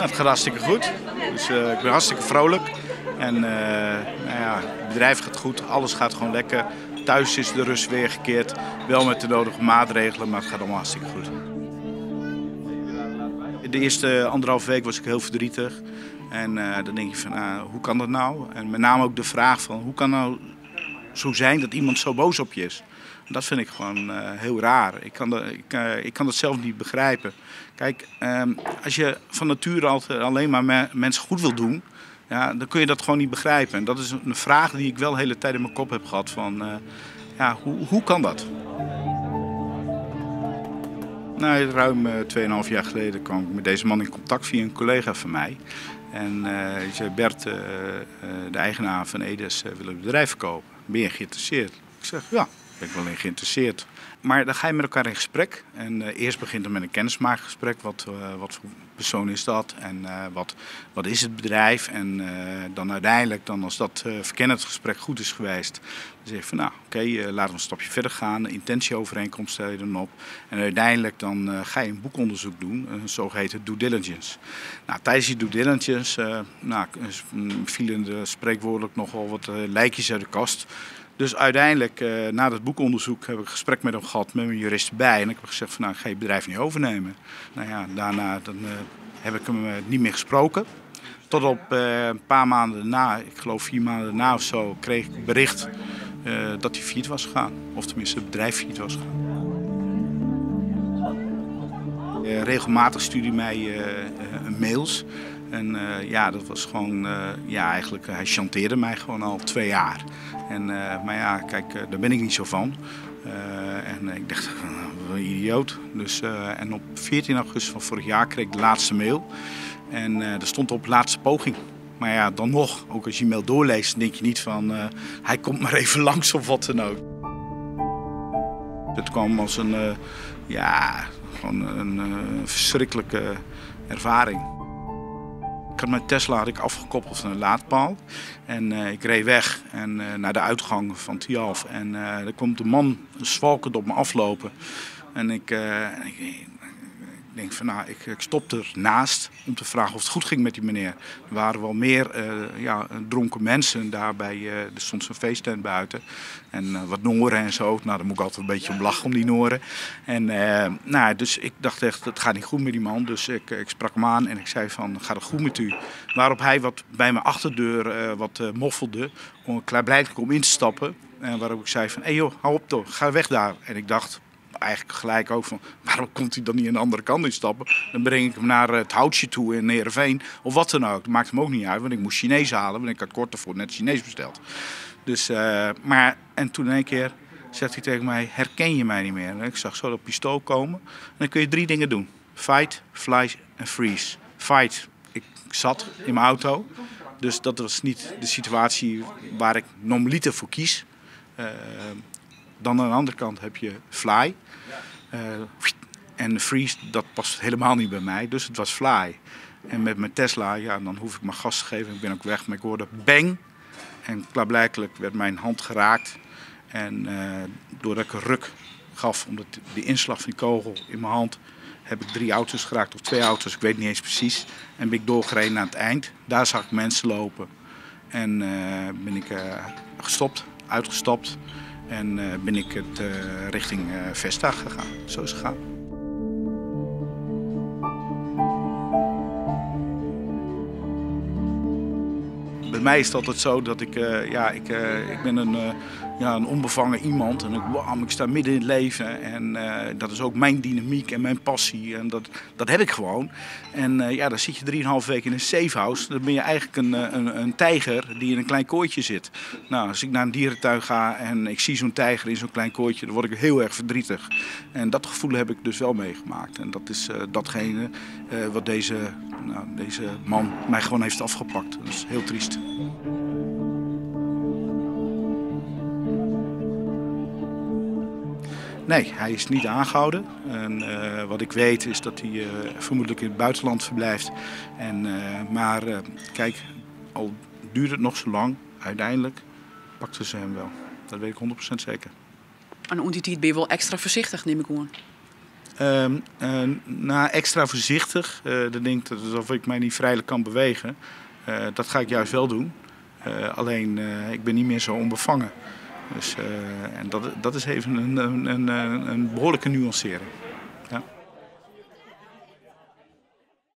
Nou, het gaat hartstikke goed. Dus, eh, ik ben hartstikke vrolijk. En eh, nou ja, het bedrijf gaat goed, alles gaat gewoon lekker. Thuis is de rust weergekeerd. Wel met de nodige maatregelen, maar het gaat allemaal hartstikke goed. De eerste anderhalf week was ik heel verdrietig. En eh, dan denk je van, ah, hoe kan dat nou? En met name ook de vraag van, hoe kan nou zo zijn dat iemand zo boos op je is? Dat vind ik gewoon eh, heel raar. Ik kan, dat, ik, kan dat zelf niet begrijpen. Kijk, ehm, als je van nature altijd alleen maar me- mensen goed wil doen, ja, dan kun je dat gewoon niet begrijpen. En dat is een vraag die ik wel de hele tijd in mijn kop heb gehad. Van, ja, hoe, hoe kan dat? Nou, ruim eh, 2,5 jaar geleden kwam ik met deze man in contact via een collega van mij. En eh die zei, Bert, eh, eh, de eigenaar van Edes, eh, wil een bedrijf verkopen. Ben je geïnteresseerd? Ik zeg, ja, ben ik wel in geïnteresseerd. Maar dan ga je met elkaar in gesprek. En eh, eerst begint het met een kennismakingsgesprek. Wat, eh, wat voor persoon is dat? En eh, wat, wat is het bedrijf? En dan uiteindelijk, dan als dat verkennend gesprek goed is geweest, dan zeg je van nou, oké, laten we een stapje verder gaan. Een intentieovereenkomst stel je dan op. En uiteindelijk dan ga je een boekonderzoek doen, een zogeheten due diligence. Nou, tijdens die due diligence nou, mm, vielen er spreekwoordelijk nogal wat lijkjes uit de kast. Dus uiteindelijk, eh, na dat boekonderzoek, heb ik een gesprek met hem gehad, met mijn jurist erbij. En ik heb gezegd van, nou, ga je bedrijf niet overnemen. Nou ja, daarna dan, eh, heb ik hem eh, niet meer gesproken. Tot op een paar maanden daarna, ik geloof vier maanden daarna of zo, kreeg ik bericht dat hij failliet was gegaan. Of tenminste, het bedrijf failliet was gegaan. Regelmatig stuurde hij mij mails. En eh, ja, dat was gewoon, eh, ja, eigenlijk, hij chanteerde mij gewoon al twee jaar. En, eh, maar ja, kijk, eh, daar ben ik niet zo van. Eh, en ik dacht, wat een idioot. Dus, eh, en op 14 augustus van vorig jaar kreeg ik de laatste mail. En eh er stond op laatste poging. Maar ja, dan nog, ook als je mail doorleest, denk je niet van eh, hij komt maar even langs of wat dan ook. Het kwam als een, eh, ja, gewoon een eh, verschrikkelijke ervaring. Had mijn Tesla had ik afgekoppeld van een laadpaal. En eh, ik reed weg en, eh, naar de uitgang van Tialf. En eh er komt een man zwalkend op me aflopen. En eh, ik, ik denk van nou, ik, ik stop ernaast om te vragen of het goed ging met die meneer. Er waren wel meer eh, ja, dronken mensen daar bij, eh, er stond zo'n feesttent buiten. En eh, wat Noren en zo. Nou, daar moet ik altijd een beetje om lachen om die Noren. En nou, dus ik dacht echt, het gaat niet goed met die man. Dus ik, ik sprak hem aan en ik zei van, gaat het goed met u? Waarop hij wat bij mijn achterdeur wat moffelde, om, klaarblijkelijk om in te stappen. En waarop ik zei van, hé hey joh, hou op toch, ga weg daar. En ik dacht, eigenlijk gelijk ook van, waarom komt hij dan niet aan de andere kant instappen? Dan breng ik hem naar het houtje toe in Heerenveen of wat dan ook. Dat maakt hem ook niet uit, want ik moest Chinees halen, want ik had kort ervoor net Chinees besteld. Dus, eh, maar, en toen in één keer zegt hij tegen mij, herken je mij niet meer? En ik zag zo dat pistool komen. En dan kun je drie dingen doen. Fight, fly en freeze. Fight, ik zat in mijn auto. Dus dat was niet de situatie waar ik normaliter voor kies. Uh, dan aan de andere kant heb je fly. Uh, en freeze, dat past helemaal niet bij mij. Dus het was fly. En met mijn Tesla, ja, dan hoef ik maar gas te geven. Ik ben ook weg, maar ik hoorde bang. En klaarblijkelijk werd mijn hand geraakt. En uh, doordat ik een ruk gaf, omdat de inslag van die kogel in mijn hand, heb ik drie auto's geraakt, of twee auto's, ik weet niet eens precies. En ben ik doorgereden naar het eind. Daar zag ik mensen lopen. En uh, ben ik uh, gestopt, uitgestapt. En uh, ben ik het uh, richting uh, Vesta gegaan. Zo is het gegaan. Bij mij is het altijd zo dat ik, ja, ik, ik ben een, ja, een onbevangen iemand. En ik, ik sta midden in het leven. En dat is ook mijn dynamiek en mijn passie. En dat, dat heb ik gewoon. En ja, dan zit je drieënhalf weken in een safehouse. Dan ben je eigenlijk een, een, een tijger die in een klein kooitje zit. Nou, als ik naar een dierentuin ga en ik zie zo'n tijger in zo'n klein kooitje, dan word ik heel erg verdrietig. En dat gevoel heb ik dus wel meegemaakt. En dat is datgene wat deze, nou, deze man mij gewoon heeft afgepakt. Dat is heel triest. Nee, hij is niet aangehouden. En, uh, wat ik weet is dat hij uh, vermoedelijk in het buitenland verblijft. En, uh, maar kijk, al duurt het nog zo lang, uiteindelijk pakten ze hem wel. Dat weet ik 100% zeker. En tijd ben je wel extra voorzichtig, neem ik aan. Um, uh, nou, extra voorzichtig. Uh, dan denk ik alsof ik mij niet vrijelijk kan bewegen. Uh, dat ga ik juist wel doen. alleen, ik ben niet meer zo onbevangen. Dus, en dat, dat is even een, een, een, een behoorlijke nuancering.